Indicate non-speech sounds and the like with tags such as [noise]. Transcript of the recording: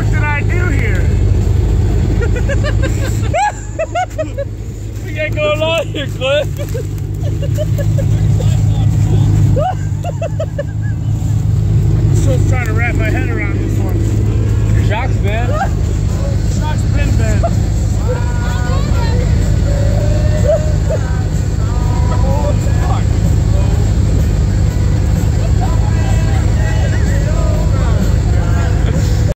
fuck did I do here? [laughs] we can't go along here, Cliff.